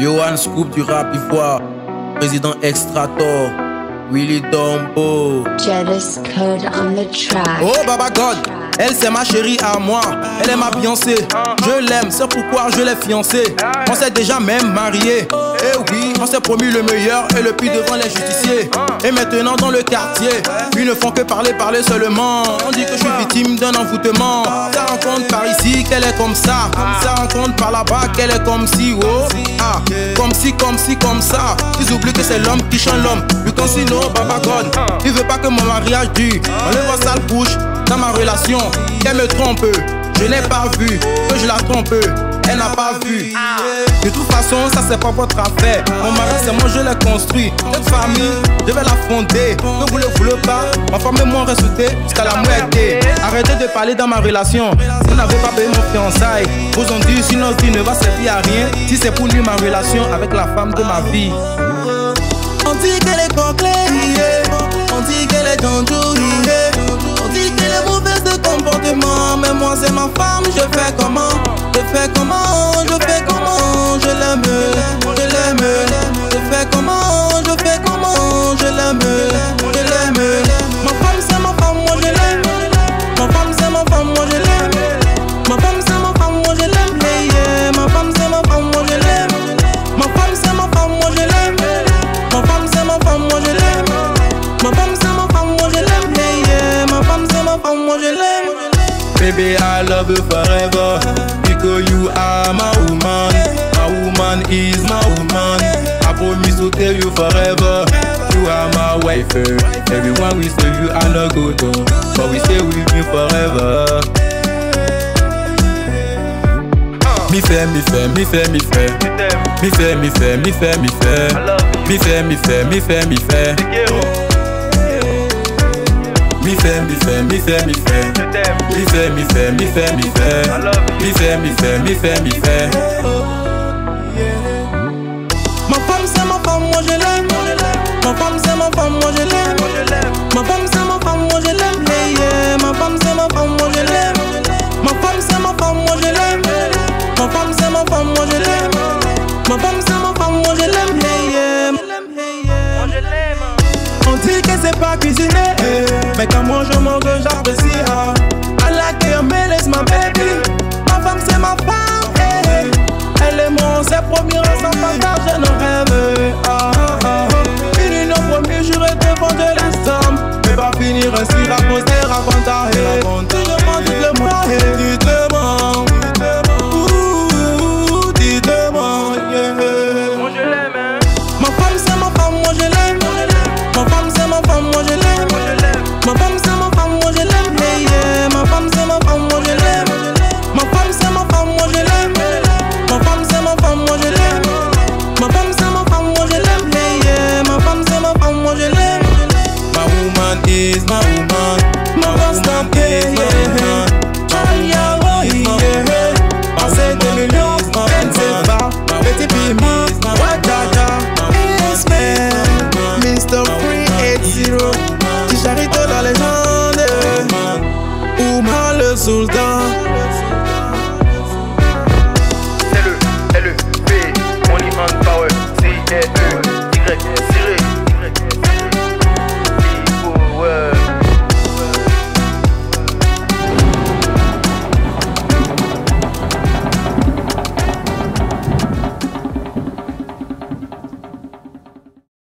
Johan Scoop du rap ivoire, président Extrator, Willy Dombo. Jealous code on the track. Oh Baba God, elle c'est ma chérie à moi, elle est ma Beyoncé. Je l'aime, c'est pourquoi je l'ai fiancée. On s'est déjà même marié. Eh oui, on s'est promis le meilleur et le plus devant les justiciers. Et maintenant dans le quartier, ils ne font que parler, parler seulement. On dit que je suis victime d'un envoûtement. Ça rencontre par ici qu'elle est comme ça. Ça rencontre par là-bas qu'elle est comme si, oh. Ah, comme si, comme si, comme ça. Ils oublient que c'est l'homme qui chante l'homme. Vu qu'on sinon, Baba God, il veut pas que mon mariage dure. On le voit sale bouche dans ma relation. Qu'elle me trompe, je n'ai pas vu que je la trompe. Elle n'a pas vu. De toute façon, ça c'est pas votre affaire. Mon mari, c'est moi, je l'ai construit. Cette famille, je vais la fonder. Que vous le voulez pas, ma femme et moi rester jusqu'à la moitié. Arrêtez de parler dans ma relation. Vous n'avez pas payé mon fiançailles. Vous ont dit si notre vie ne va servir à rien, si c'est pour nuire ma relation avec la femme de ma vie. On dit qu'elle est complète, on dit qu'elle est tendue, on dit qu'elle est mauvaise de comportement. Fais comment Je fais comment Je fais comment Je l'aime, je l'aime. Je fais comment Je fais comment Je l'aime, je l'aime. Ma femme c'est ma femme, moi je l'aime. Ma femme c'est ma femme, moi je l'aime. Ma femme c'est ma femme, moi je l'aime. Ma femme c'est ma femme, moi je l'aime. Ma femme c'est ma femme, moi je l'aime. Ma femme c'est ma femme, moi je l'aime. Ma femme c'est ma femme, moi je l'aime. Ma femme c'est ma femme, moi je l'aime. Baby, I love you forever because you are my woman. My woman is my woman. I promise to tell you forever. You are my wife. Eh. Everyone will say you are not good, oh, but we stay with you forever. Mi fait, mi fait, mi fait, mi fait. Mi fait, mi fait, mi fait, mi fait. Mi fait, mi fait, mi fait, mi fait. Fait, mi fait, mi fait, mi fait. Mi fait, mi fait, mi fait, mi fait. Mi fait, mi fait, mi fait, mi fait. Ma femme c'est ma femme, moi je l'aime. Ma femme c'est ma femme, moi je l'aime. Ma femme c'est ma femme, moi je l'aime. Ma femme c'est ma femme, moi je l'aime. Ma femme c'est ma femme, moi je l'aime. Ma femme c'est ma femme, moi je l'aime. Ma femme c'est ma femme, moi je l'aime. On dit que c'est pas cuisiner, mais quand moi je mange, j'apprécie. I like your laisse ma baby. Ma femme c'est ma femme, eh, eh. elle est mon, c'est promis, on partage nos rêves. Ah, ah, ah. Fini nos promis, juré devant de l'instant. Mais pas finir ainsi, raconter, sultan.